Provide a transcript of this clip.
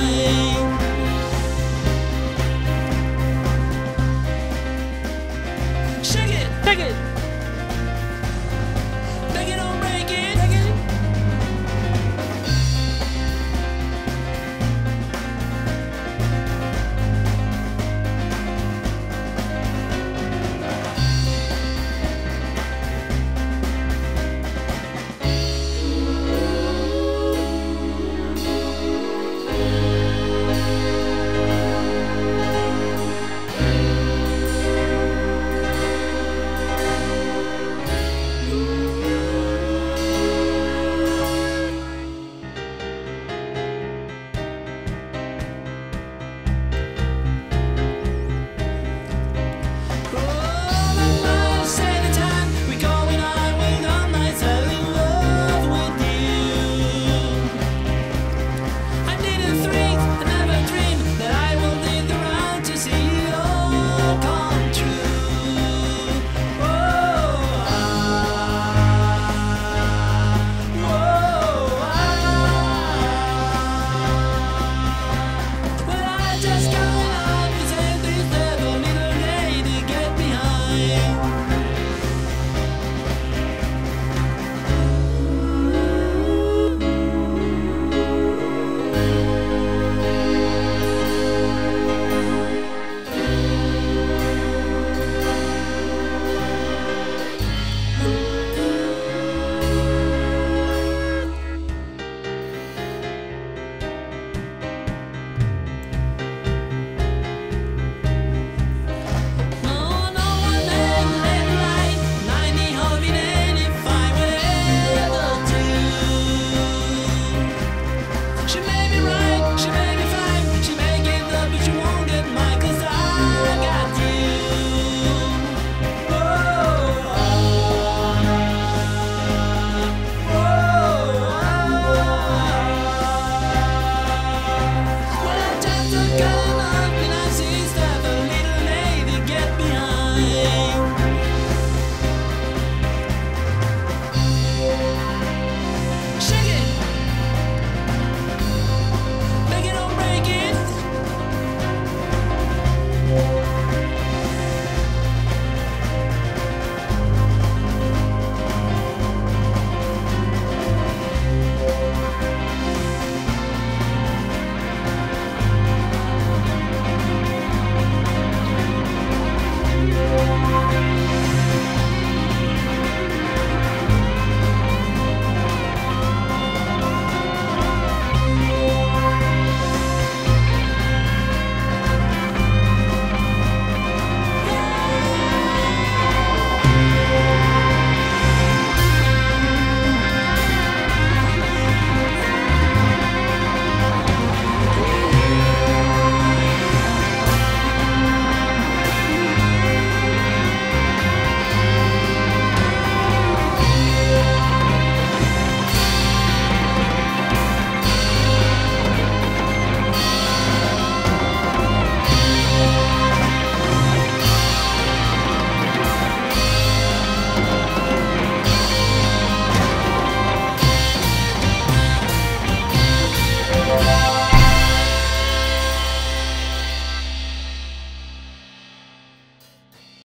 mãe.